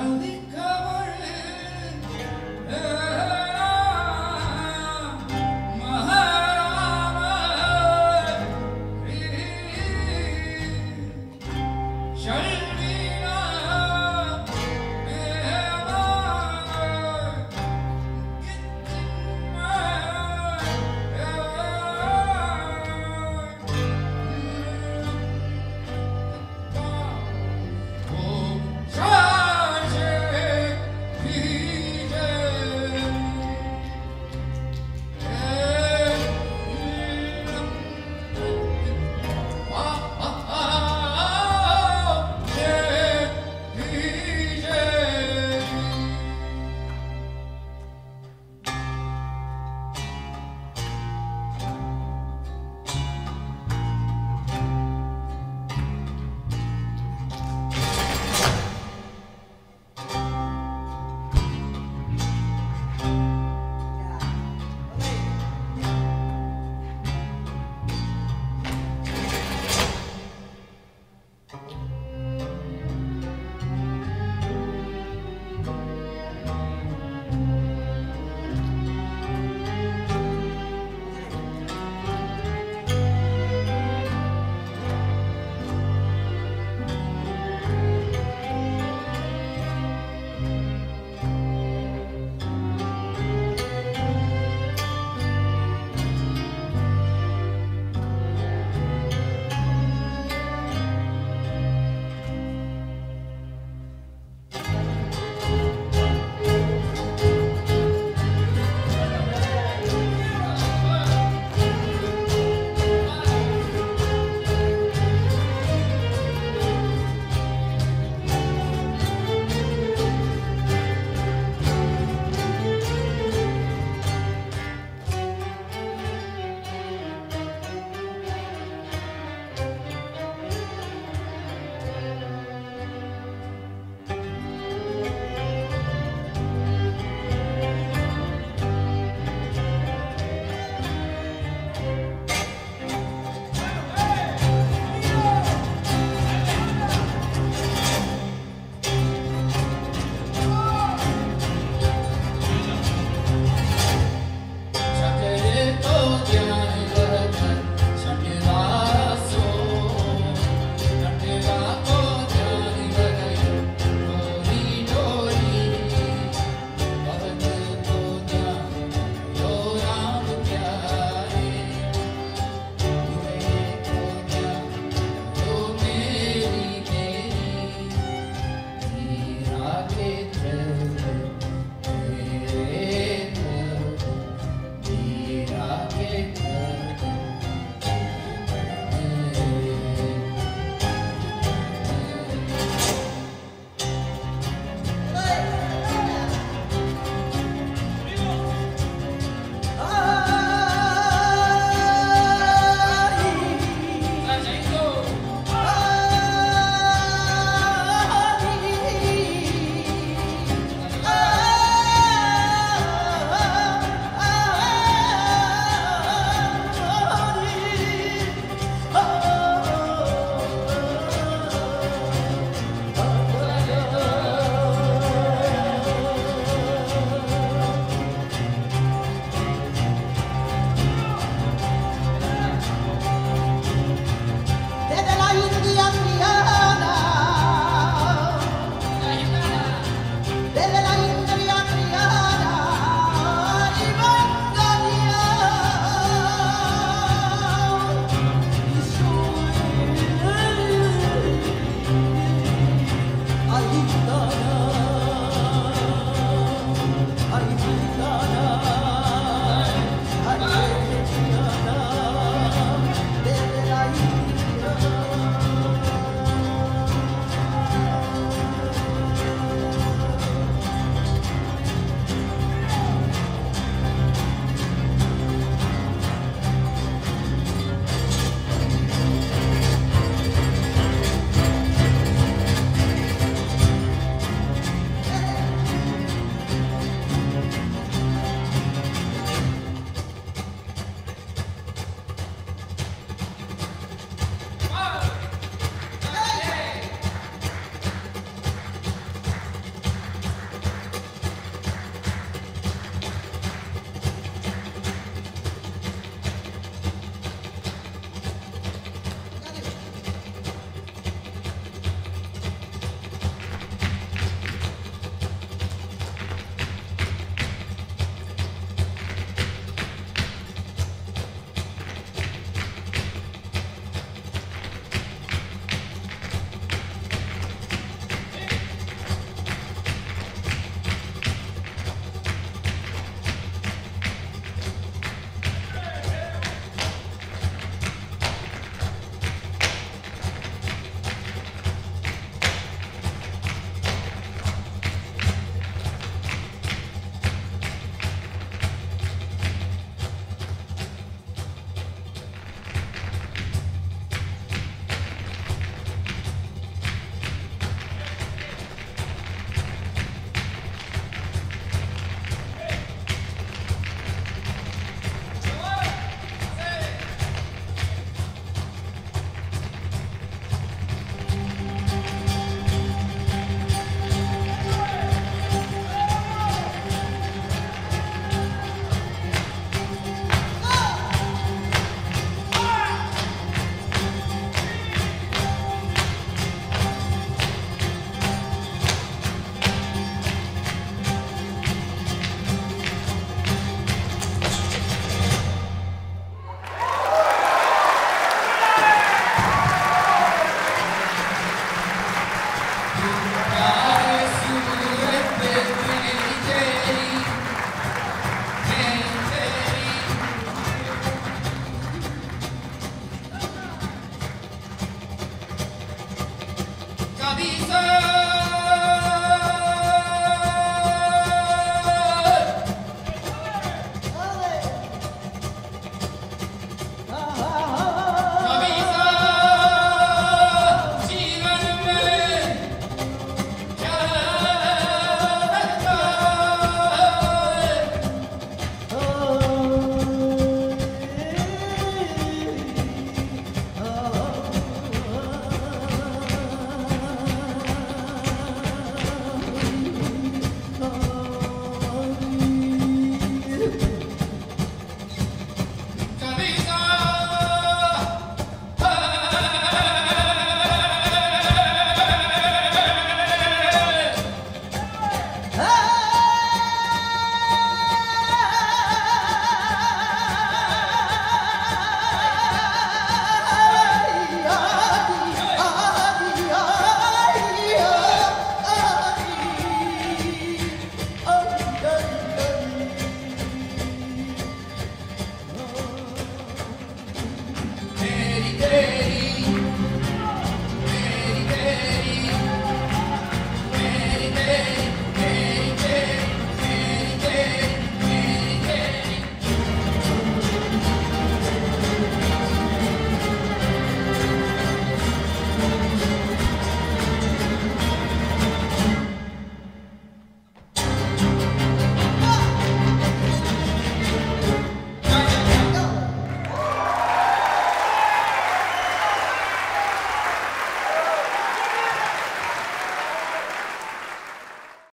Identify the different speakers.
Speaker 1: Tell me